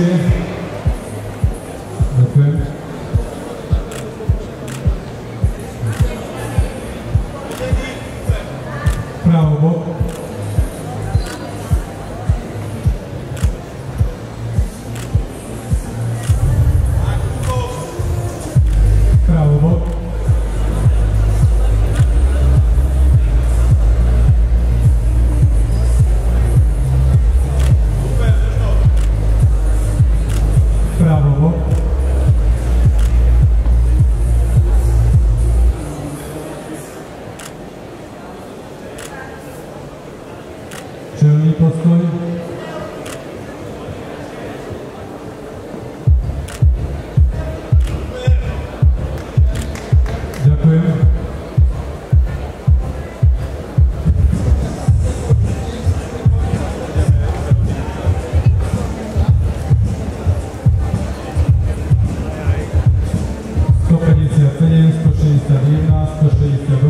Okay. 161,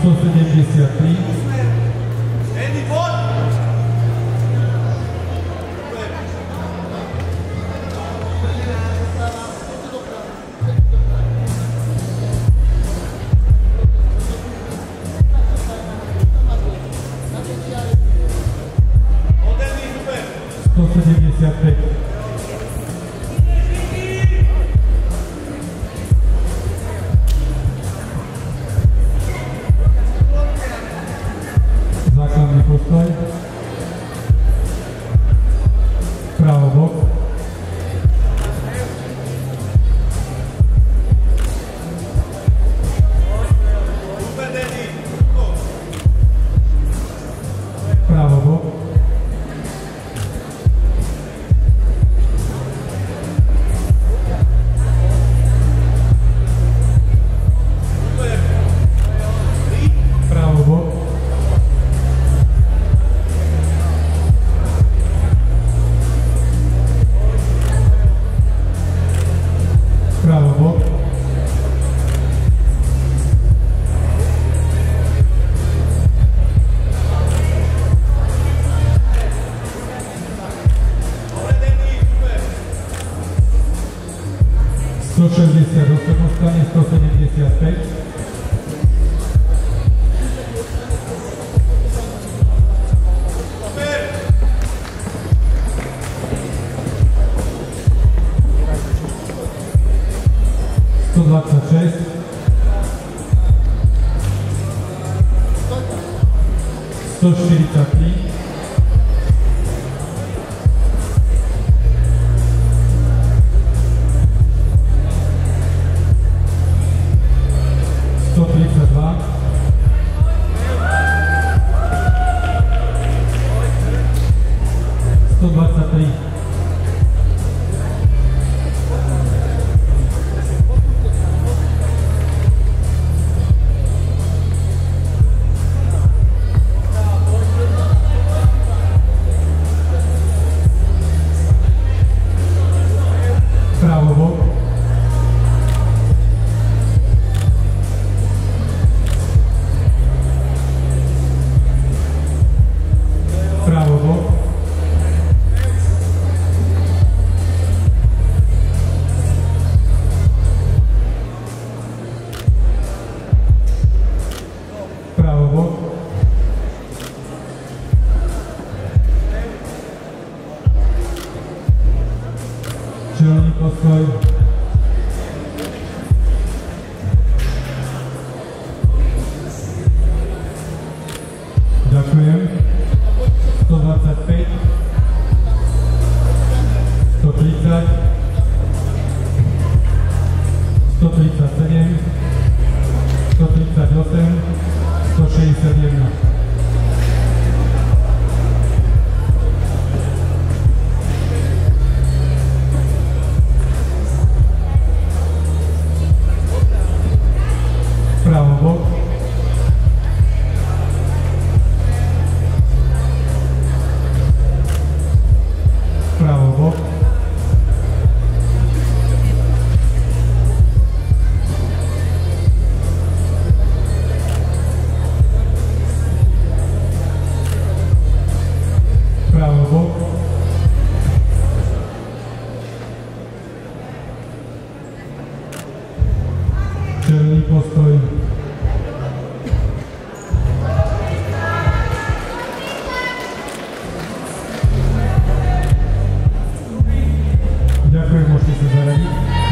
procedimento de se. 123. 130, 137, 138, 161. Thank you.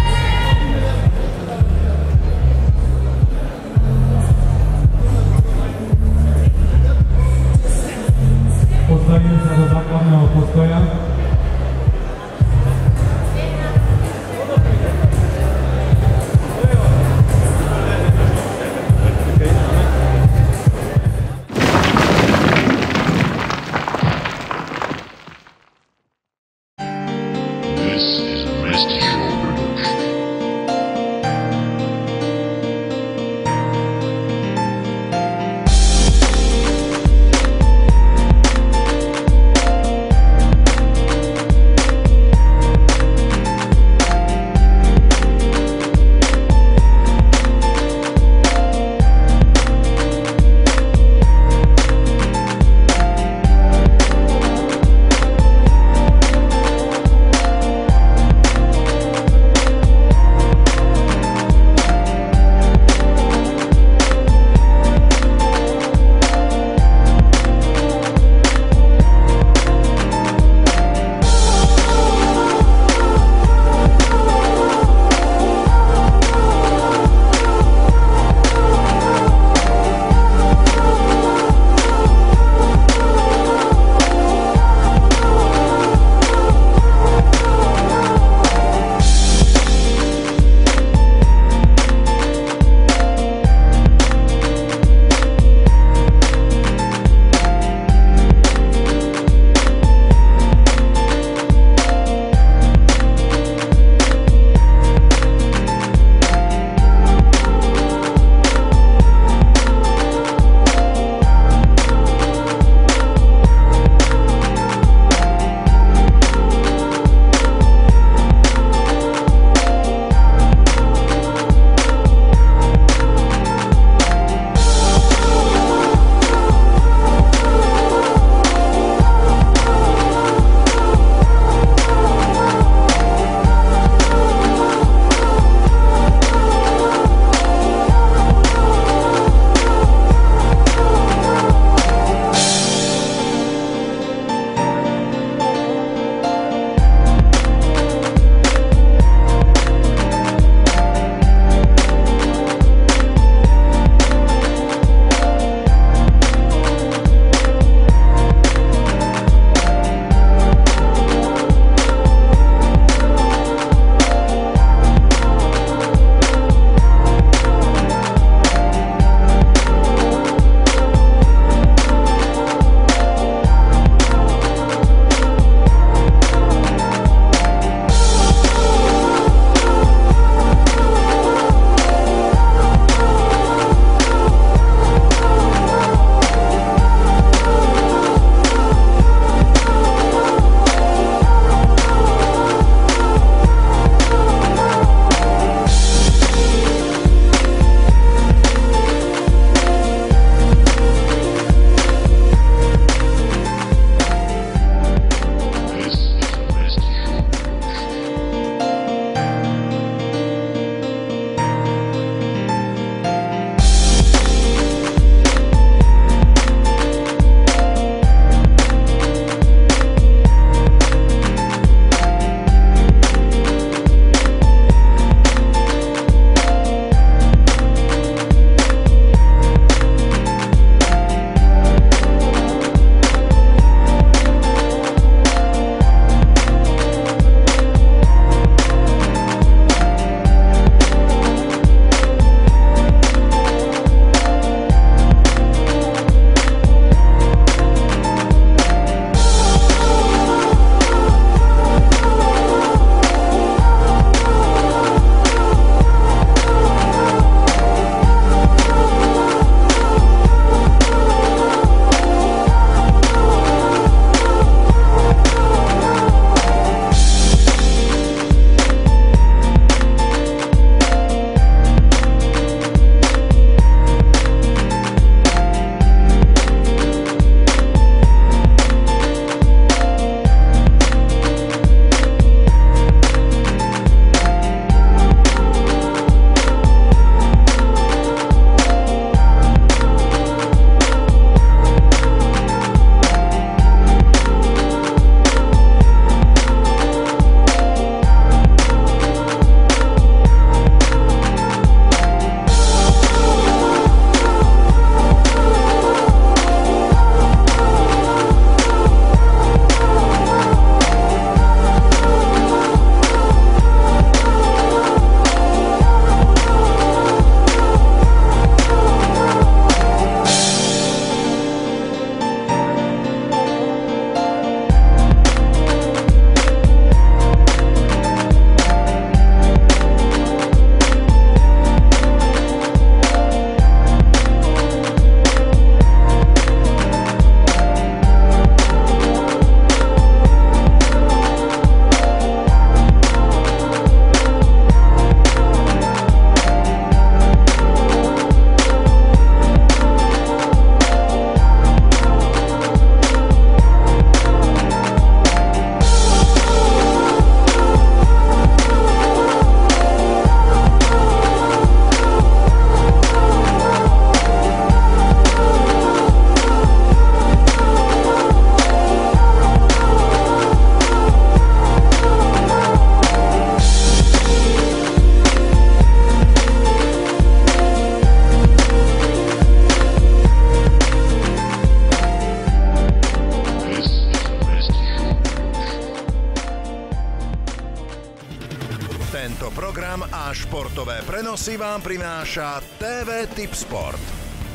Prenosy vám prináša TV Tip Sport.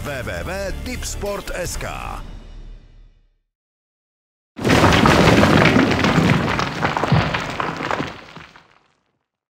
www.tipsport.sk